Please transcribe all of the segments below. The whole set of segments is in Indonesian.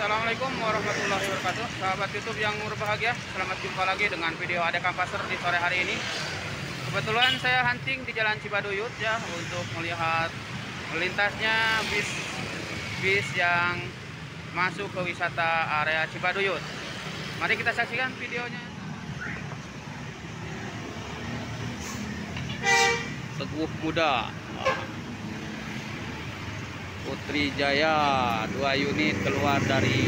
Assalamualaikum warahmatullahi wabarakatuh. Sahabat Youtube yang berbahagia Selamat jumpa lagi dengan video Ade Kampasar di sore hari ini. Kebetulan saya hunting di Jalan Cibaduyut ya Untuk melihat melintasnya bis bis yang masuk ke wisata area Cibaduyut Mari kita saksikan videonya. Teguh Muda Putri Jaya dua unit keluar dari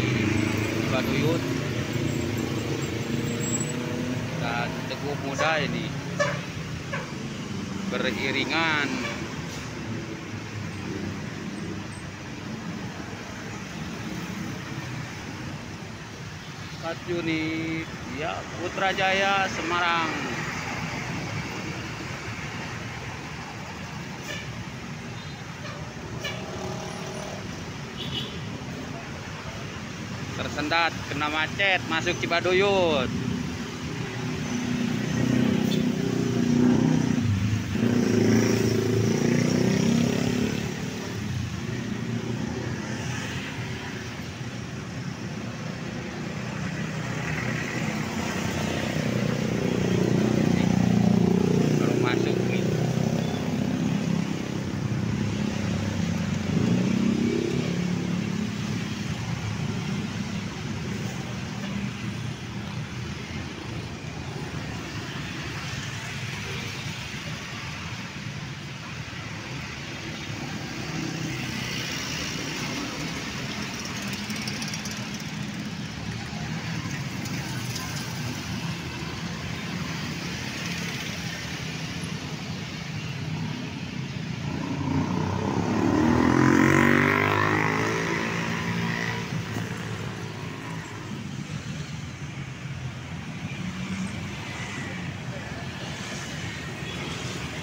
Baduyut. Dan Teguh Muda ini. Beriringan. Empat unit. Ya Putra Jaya Semarang tersendat kena macet masuk Cibaduyut kalau masuk nih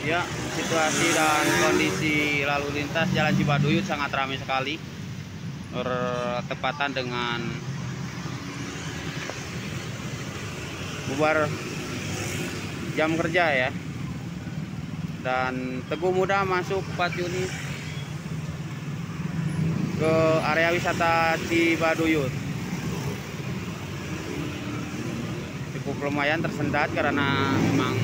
Ya, situasi dan kondisi lalu lintas Jalan Cibaduyut sangat ramai sekali. Bertepatan dengan bubar jam kerja ya. Dan Teguh Muda masuk 4 unit ke area wisata Cibaduyut. Cukup lumayan tersendat karena memang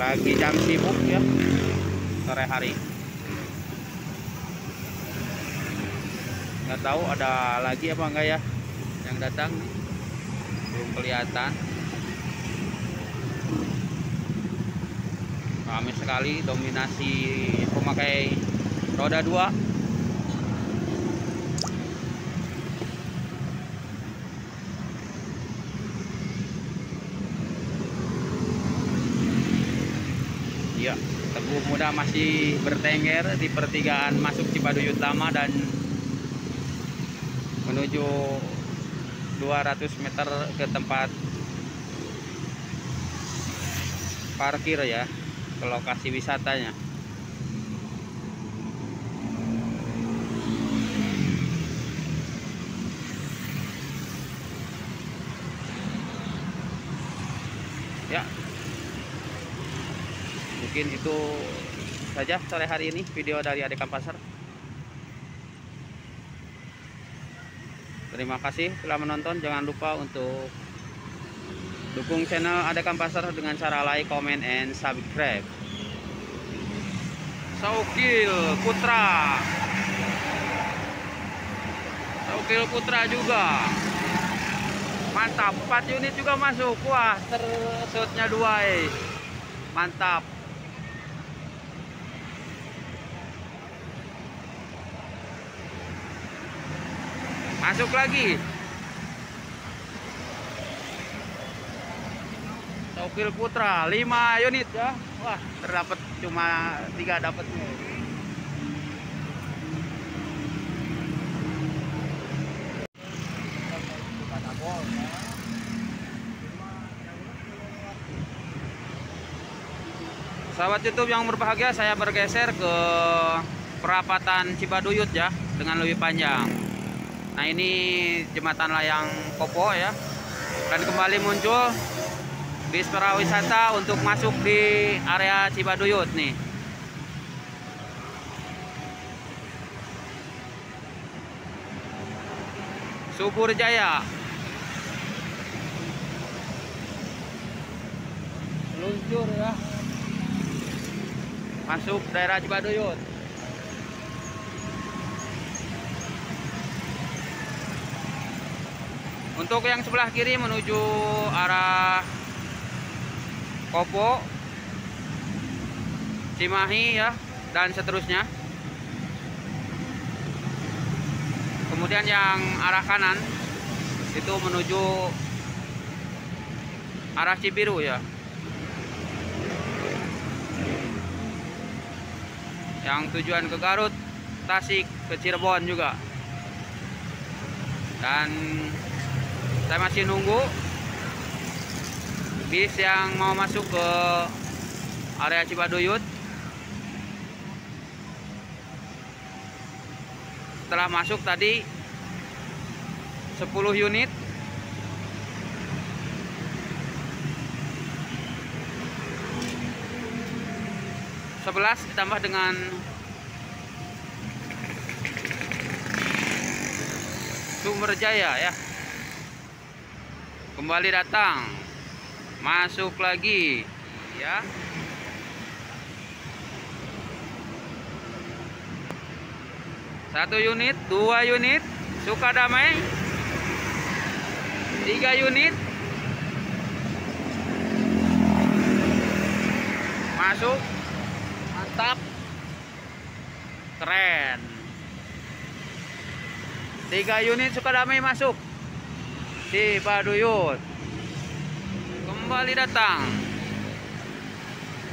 lagi jam sibuk ya sore hari. Nggak tahu ada lagi apa enggak ya yang datang. Belum kelihatan. Ramai sekali dominasi pemakai roda dua Ya, Teguh Muda masih bertengger di pertigaan masuk Cibaduyut Lama dan menuju 200 meter ke tempat parkir ya, ke lokasi wisatanya. Ya, mungkin itu saja sore hari ini video dari Adekan Pasar. Terima kasih telah menonton. Jangan lupa untuk dukung channel Adekan Pasar dengan cara like, comment, and subscribe. Saukil Putra. Saukil Putra juga. Mantap 4 unit juga masuk. Wah tersutnya dua eh mantap masuk lagi. Sopir Putra 5 unit ya. Wah terdapat cuma tiga dapatnya. Sahabat YouTube yang berbahagia, saya bergeser ke perapatan Cibaduyut ya dengan lebih panjang. Nah ini jembatan layang Popo ya, dan kembali muncul bis wisata untuk masuk di area Cibaduyut nih. Subur Jaya. Luncur ya. Masuk daerah Cibaduyut. Untuk yang sebelah kiri menuju arah Kopo, Cimahi ya, dan seterusnya. Kemudian yang arah kanan itu menuju arah Cibiru ya. Yang tujuan ke Garut, Tasik, ke Cirebon juga. Dan saya masih nunggu. Bis yang mau masuk ke area Cibaduyut. Setelah masuk tadi 10 unit. Sebelas ditambah dengan Sumber Jaya ya kembali datang. Masuk lagi. Ya. Satu unit dua unit. Suka damai. Tiga unit. Masuk. Mantap. Keren. Tiga unit suka damai masuk di Baduyut kembali datang.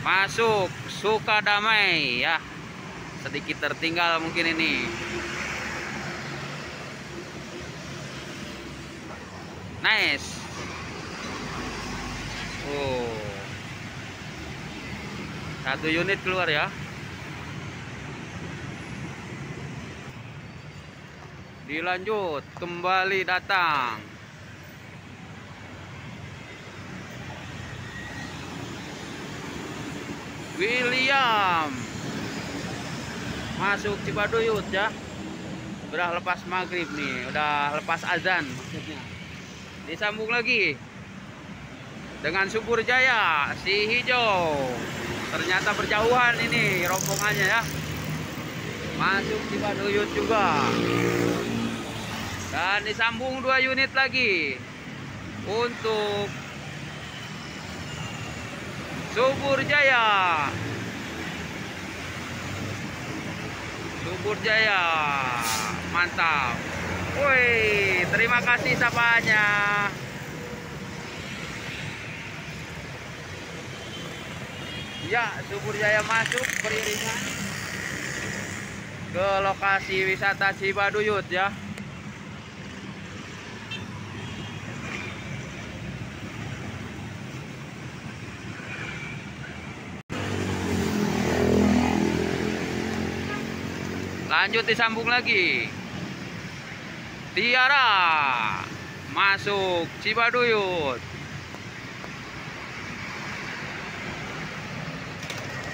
Masuk suka damai ya. Sedikit tertinggal mungkin ini. Nice. Oh. Satu unit keluar ya. Dilanjut. Kembali datang William. Masuk Cibaduyut ya. Udah lepas maghrib nih udah lepas azan maksudnya. Disambung lagi dengan Subur Jaya si hijau. Ternyata berjauhan ini rombongannya ya. Masuk Cibaduyut juga. Dan disambung dua unit lagi untuk Subur Jaya. Subur Jaya. Mantap. Woi, terima kasih sapanya. Ya, Subur Jaya masuk beriringan ke lokasi wisata Cibaduyut ya. Lanjut disambung lagi. Tiara masuk Cibaduyut.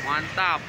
Mantap